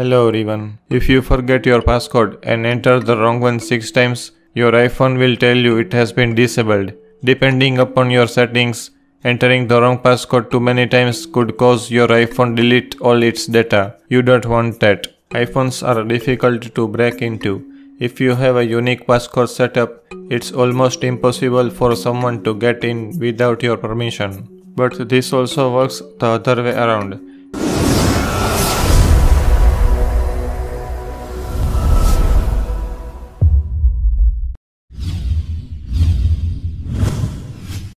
Hello everyone. If you forget your passcode and enter the wrong one 6 times, your iPhone will tell you it has been disabled. Depending upon your settings, entering the wrong passcode too many times could cause your iPhone delete all its data. You don't want that. iPhones are difficult to break into. If you have a unique passcode setup, it's almost impossible for someone to get in without your permission. But this also works the other way around.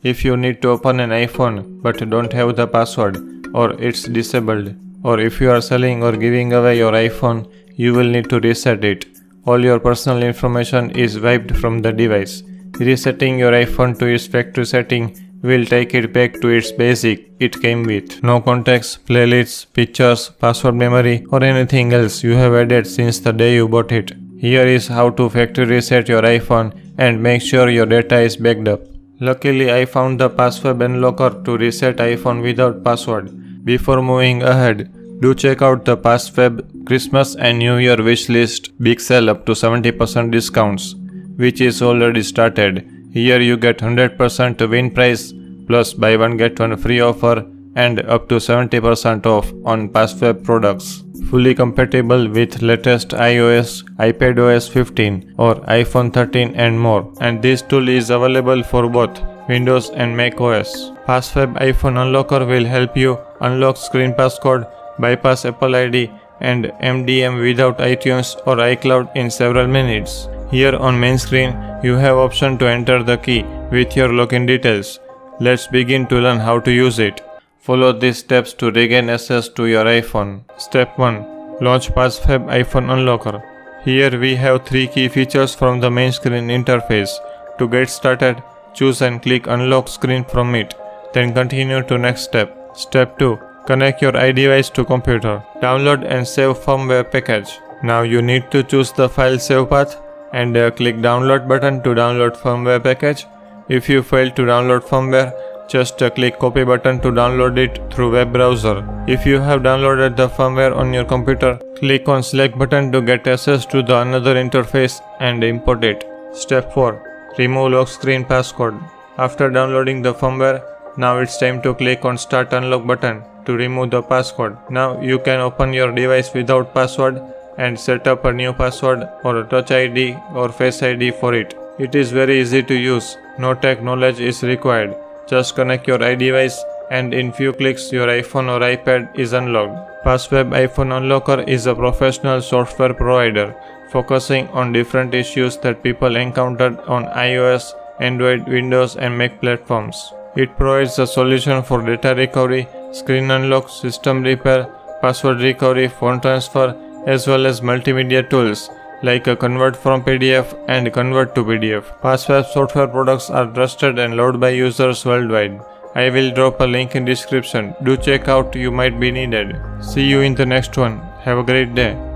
If you need to open an iPhone but don't have the password or it's disabled or if you are selling or giving away your iPhone, you will need to reset it. All your personal information is wiped from the device. Resetting your iPhone to its factory setting will take it back to its basic it came with. No contacts, playlists, pictures, password memory or anything else you have added since the day you bought it. Here is how to factory reset your iPhone and make sure your data is backed up. Luckily I found the password unlocker to reset iPhone without password. Before moving ahead, do check out the PassFab Christmas and New Year wish list big sale up to 70% discounts, which is already started. Here you get 100% win price plus buy one get one free offer and up to 70% off on PassFab products. Fully compatible with latest iOS, iPadOS 15 or iPhone 13 and more. And this tool is available for both Windows and macOS. PassFab iPhone Unlocker will help you unlock screen passcode, bypass Apple ID and MDM without iTunes or iCloud in several minutes. Here on main screen, you have option to enter the key with your login details. Let's begin to learn how to use it. Follow these steps to regain access to your iPhone. Step 1. Launch PassFab iPhone Unlocker. Here we have three key features from the main screen interface. To get started, choose and click unlock screen from it. Then continue to next step. Step 2. Connect your iDevice to computer. Download and save firmware package. Now you need to choose the file save path and uh, click download button to download firmware package. If you fail to download firmware, just uh, click copy button to download it through web browser. If you have downloaded the firmware on your computer, click on select button to get access to the another interface and import it. Step 4. Remove lock screen passcode. After downloading the firmware, now it's time to click on start unlock button to remove the passcode. Now you can open your device without password and set up a new password or a touch ID or face ID for it. It is very easy to use. No tech knowledge is required. Just connect your iDevice and in few clicks your iPhone or iPad is unlocked. PassFab iPhone Unlocker is a professional software provider focusing on different issues that people encountered on iOS, Android, Windows and Mac platforms. It provides a solution for data recovery, screen unlock, system repair, password recovery, phone transfer, as well as multimedia tools like a convert from PDF and convert to PDF. PassFab software products are trusted and loved by users worldwide. I will drop a link in description. Do check out you might be needed. See you in the next one. Have a great day.